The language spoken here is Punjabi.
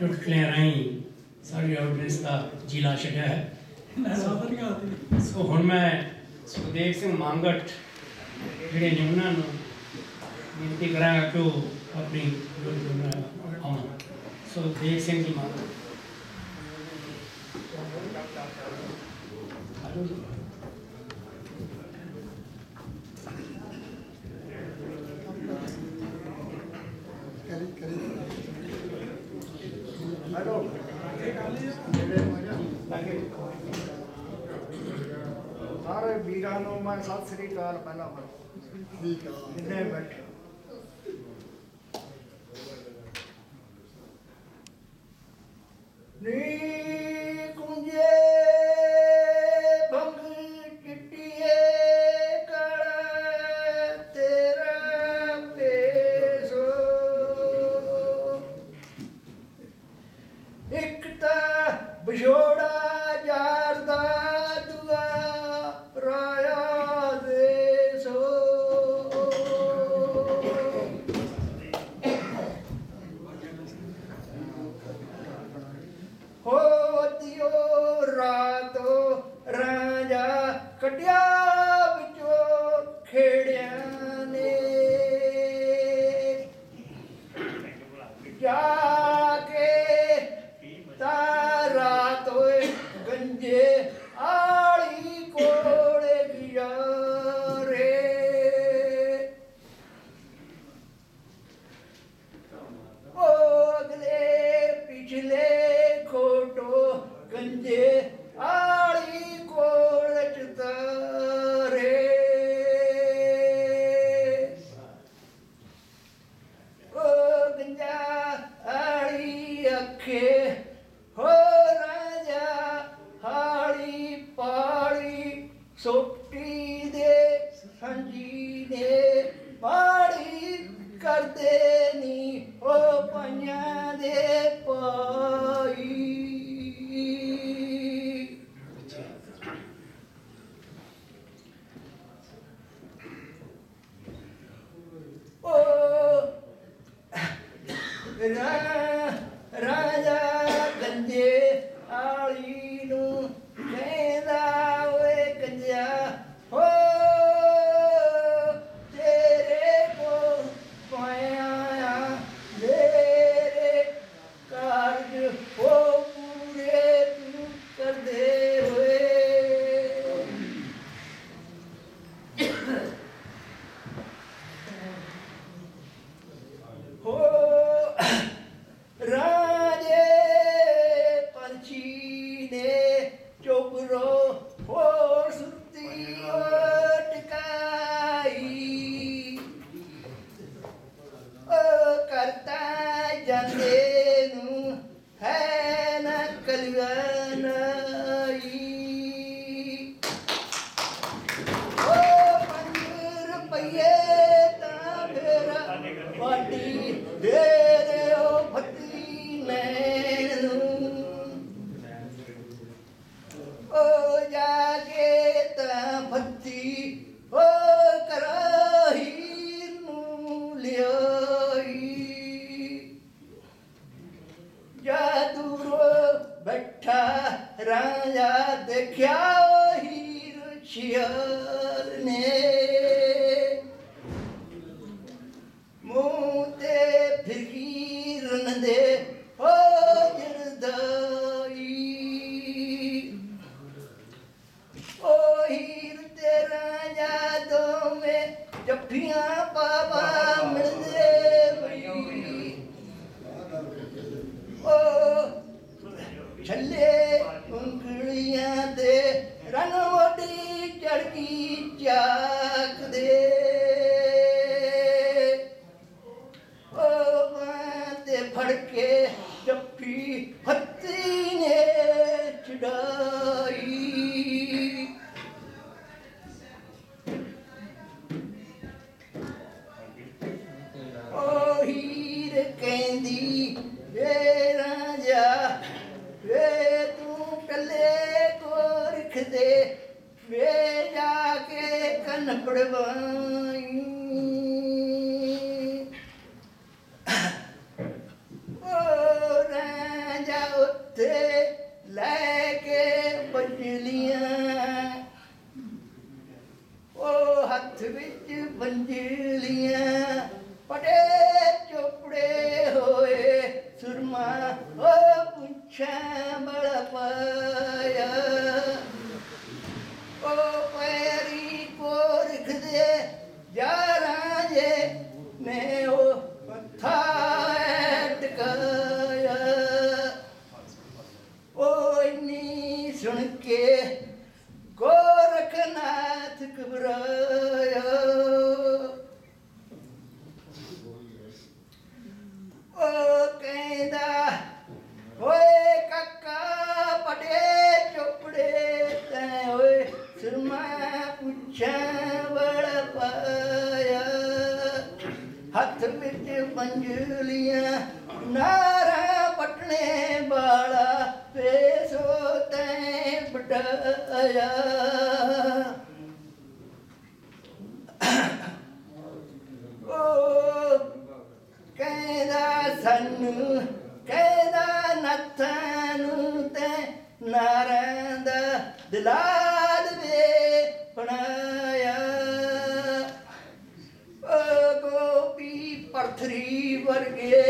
ਚੁਟਕਲਿਆਂ ਰਾਹੀਂ ਸਾਡੀ ਆਡੀਅנס ਦਾ ਜੀਲਾ ਛੱਡਿਆ ਹੈ। ਸੋ ਹੁਣ ਮੈਂ ਸੁਖਦੇਵ ਸਿੰਘ ਮੰਗਟ ਜਿਹੜੇ ਜੁਮਨਾ ਨੂੰ ਬੇਨਤੀ ਕਰਾਂਗਾ ਕਿ ਉਹ ਆਪਣੀ ਜੋ ਜੁਮਨਾ ਆਉਣ। ਸੋ ਦੇਵ ਸਿੰਘ ਜੀ ਮੰਗਟ। ਹਲੋ ਸਾਰੇ ਵੀਰਾਂ ਨੂੰ ਮੈਂ ਸਤਿ ਸ੍ਰੀ ਅਕਾਲ ਪਹਿਲਾਂ ਬੜਾ ਠੀਕ ਆ। ਜਿੰਨੇ ਬੈਠੇ। Ra, ra, ra. every day. ਜੱਫੀਆਂ ਪਾਵਾ ਮਿਲਦੇ ਬਈ ਓ ਛੱਲੇ ਦੇਖਦੇ ਵੇ ਜਾ ਕੇ ਕੰਨ ਪੜਵਾਈ ਜਾ ਉੱਤੇ ਲੈ ਕੇ ਬੰਜਲੀਆਂ ਓ ਹੱਥ ਵਿੱਚ ਬੰਜਲੀਆਂ ਪੜੇ ਚੋਪੜੇ ਹੋਏ ਸੁਰਮਾ ਪੁੱਛਾਂ ਹੱਥ ਵਿੱਚ ਬੰਜਲੀਆਂ ਨਾਰਾ ਪਟਣੇ ਵਾਲਾ ਫੇਸੋ ਤੈਂ ਬਟਾਇਆ ਓ ਕਹਿੰਦਾ ਸਾਨੂੰ, ਕਹਿੰਦਾ ਨੱਥਾਂ ਨੂੰ ਤੇ ਨਾਰਾਂ ਦਾ ਦਿਲਾਲ ਵੇ ਬਣਾਇਆ வருகியே